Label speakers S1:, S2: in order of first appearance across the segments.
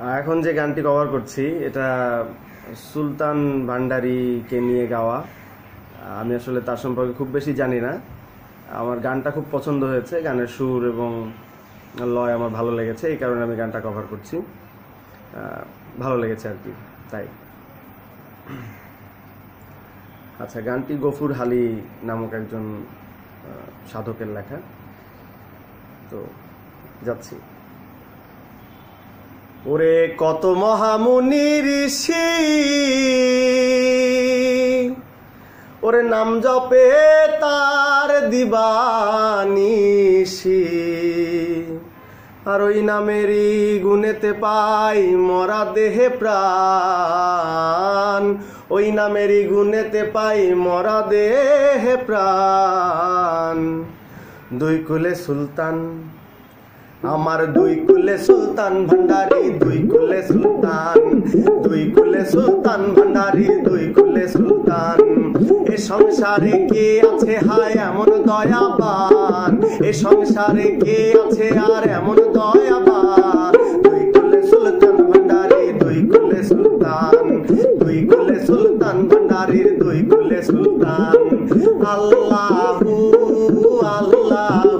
S1: এখন যে গানটি কভার করছি, এটা সুলতান ভান্ডারিকে নিয়ে গাওয়া। আমি আসলে তার সম্পর্কে খুব বেশি জানি না। আমার গানটা খুব পছন্দ হয়েছে, গানের সুর এবং লয় আমার ভালো লেগেছে, এই কারণে আমি গানটা কভার করছি। ভালো লেগেছে আর কি, তাই। আচ্ছা গানটি গফুর হালি নামক একজন সাধকের লেখা। তো যাচ্ছি। ওরে কত মহামুনি ঋষি। ওরে নাম জপে তার দিবানিসি আর ওই নামেরই গুনেতে পাই মরা দেহে প্রাণ। ওই নামেরই গুনেতে পাই মরা দেহে প্রাণ। দুই কুলে সুলতান আমার দুই কুলে সুলতান ভান্ডারি, দুই কুলে সুলতান, দুই কুলে সুলতান ভান্ডারি, দুই কুলে সুলতান। এ সংসারে কে আছে হায় এমন দয়াবান? এ সংসারে কে আছে আর এমন দয়াবান? দুই কুলে সুলতান ভান্ডারি, দুই কুলে সুলতান, দুই কুলে সুলতান ভান্ডারির দুই কুলে সুলতান। আল্লাহু আল্লাহু।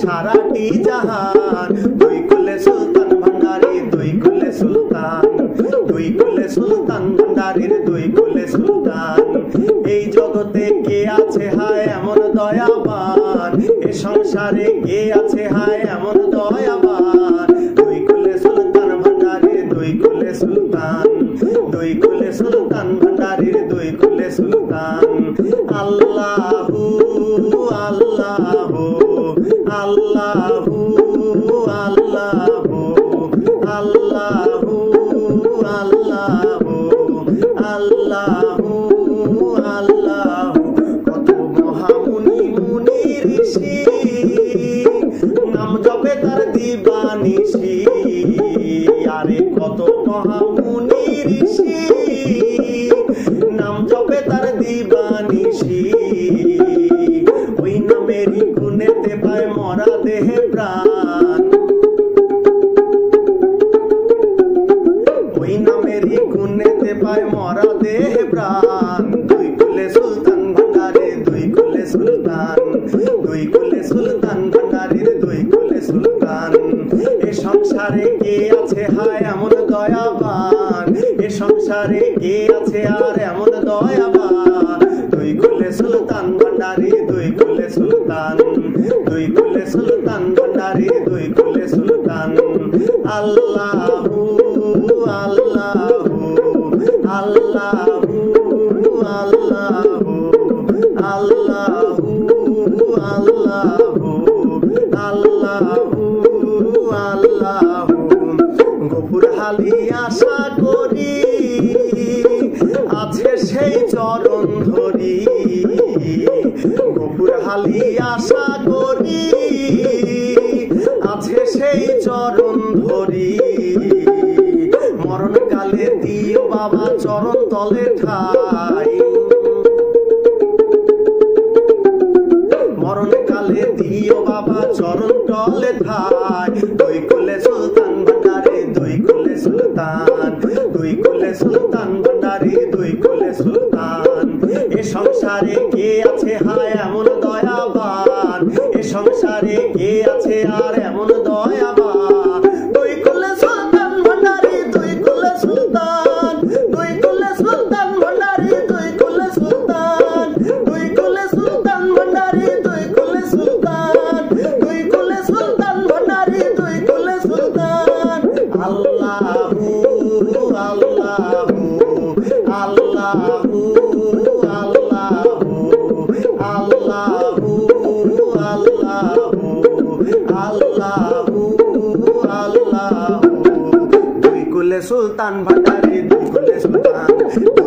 S1: সারাটি জাহান দুই কুলে সুলতান ভান্ডারি দুই কুলে সুলতান। দুই কুলে সুলতান ভান্ডারির দুই কুলে সুলতান। এই জগতে কে আছে হায় এমন দয়াবান? এ সংসারে কে আছে হায় এমন দয়াবান? দুই কুলে সুলতান ভান্ডারির দুই কুলে সুলতান। দুই কুলে সুলতান ভান্ডারির দুই কুলে সুলতান। আল্লাহু জপে তার দিবানিসি ওই নামেরই গুণেতে পায় মরা দেহে প্রাণ। ওই নামেরই গুণেতে পায় মরা দেহে প্রাণ। দুই কুলে সুলতান ভান্ডারে, দুই কুলে সুলতান। দুই কুলে সুলতান ভান্ডারির, দুই কুলে সুলতান। এ সংসারে কে আছে হায়, এমন দয়াবান? এ সংসারে কে আছে আর এমন দয়াবান দুই কুলে সুলতান ভান্ডারি, দুই কুলে সুলতান। দুই কুলে সুলতান ভান্ডারি, দুই কুলে সুলতান। আল্লাহু আল্লাহু। হালি আশা করি আছে সেই চরণ ধরি গফুর হালি আশা করি আছে সেই চরণ ধরি মরণকালে দিও বাবা চরণ তলে ঠাই। মরণকালে দিও বাবা চরণ তলে ঠাই। সুলতান দুই কুলে সুলতান, ভান্ডারে দুই কুলে সুলতান। এ সংসারে কে আছে হায় এমন দয়াবান? এ সংসারে কে আছে আর এমন দুই কুলে সুলতান ভান্ডারে